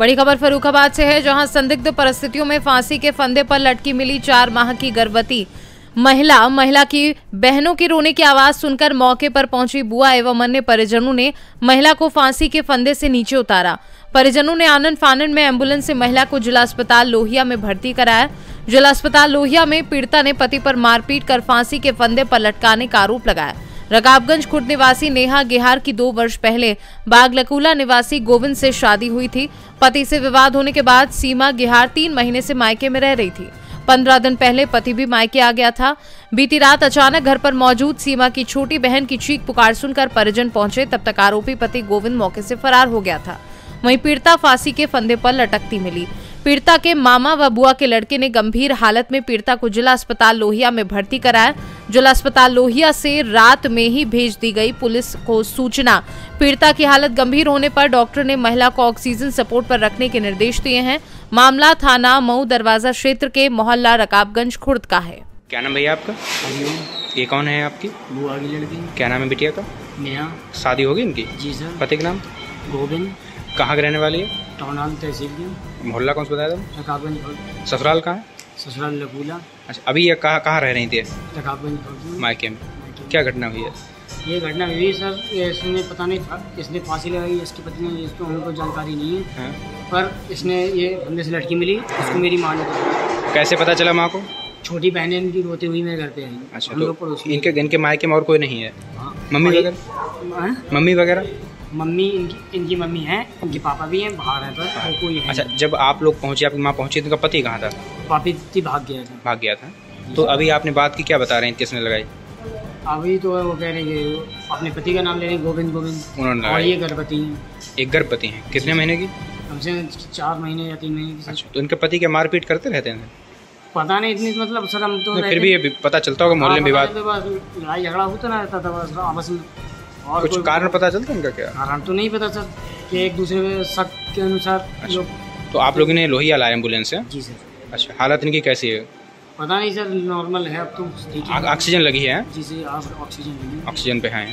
बड़ी खबर फरूखाबाद से है, जहाँ संदिग्ध परिस्थितियों में फांसी के फंदे पर लटकी मिली चार माह की गर्भवती। महिला महिला की बहनों की रोने की आवाज़ सुनकर मौके पर पहुँची बुआ एवं अन्य परिजनों ने महिला को फांसी के फंदे से नीचे उतारा। परिजनों ने आनंद फानन में एंबुलेंस से महिला को जिला अस्पताल लोहिया में भर्ती कराया। जिला अस्पताल लोहिया में पीड़िता ने पति पर मारपीट कर फांसी के फंदे पर लटकाने का आरोप लगाया। रकाबगंज खुर्द निवासी नेहा गेहार की दो वर्ष पहले बागलकुला निवासी गोविंद से शादी हुई थी। पति से विवाद होने के बाद सीमा गेहार तीन महीने से मायके में रह रही थी। पंद्रह दिन पहले पति भी मायके आ गया था। बीती रात अचानक घर पर मौजूद सीमा की छोटी बहन की चीख पुकार सुनकर परिजन पहुँचे, तब तक आरोपी पति गोविंद मौके से फरार हो गया था। वहीं पीड़िता फांसी के फंदे पर लटकती मिली। पीड़िता के मामा व बुआ के लड़के ने गंभीर हालत में पीड़िता को जिला अस्पताल लोहिया में भर्ती कराया। जिला अस्पताल लोहिया से रात में ही भेज दी गई पुलिस को सूचना। पीड़िता की हालत गंभीर होने पर डॉक्टर ने महिला को ऑक्सीजन सपोर्ट पर रखने के निर्देश दिए हैं। मामला थाना मऊ दरवाज़ा क्षेत्र के मोहल्ला रकाबगंज खुर्द का है। क्या नाम भैया आपका? ये कौन है आपकी? बुआ की लड़की। क्या नाम है बिटिया का? नेहा। शादी होगी इनकी? जी सर। पति का नाम? गोविंद। कहाँ के रहने वाली है? टौनाल तहसील की। मोहल्ला कौन सा बताया था रकाबगंज ससुराल कहाँ है? ससुराल लकूला अच्छा अभी ये कहाँ कहाँ रह रही थी? रकाबगंज मायके में। क्या घटना हुई है? ये घटना हुई सर इसने पता नहीं था इसने फांसी लगाई इसके पति ने इसको हमें कोई जानकारी नहीं है। हाँ? पर इसने ये बंदे से लड़की मिली उसको मेरी माँ ने कैसे पता चला माँ को? छोटी बहन इनकी रोती हुई मेरे घर पे आई। अच्छा तो इनके इनके मायके में और कोई नहीं है? हाँ। मम्मी वगैरह? हाँ? मम्मी वगैरह? मम्मी इनकी इनकी मम्मी है इनके पापा भी हैं बाहर है कोई है। अच्छा जब आप लोग पहुँचे आपकी माँ पहुँची तो उनका पति कहाँ था? पापी थी भाग गया था। भाग गया था। तो अभी आपने बात की क्या बता रहे हैं किसने लगाई? अभी तो वो कह रहे हैं अपने पति का नाम ले रहे हैं गोविंद गोविंद। उन्होंने और ये गर्भवती हैं। एक गर्भवती हैं। कितने महीने की? कम से कम चार महीने या तीन महीने की अच्छा तो उनके पति क्या मारपीट करते रहते हैं? पता नहीं इतनी मतलब सर हम तो फिर भी ये पता चलता होगा मोहल्ले में हाँ, विवाद पता बस लड़ाई झगड़ा होता ना रहता था बस आपस में। और कुछ कारण पता चलता उनका इनका क्या? कारण तो नहीं पता सर कि एक दूसरे में शक के अनुसार अच्छा। लोग तो आप लोगों ने लोहिया लाया एंबुलेंस से? जी सर। अच्छा हालत इनकी कैसी है? पता नहीं सर नॉर्मल है अब तो ठीक है। ऑक्सीजन लगी है? जी सर ऑक्सीजन लेंगे ऑक्सीजन पे हैं।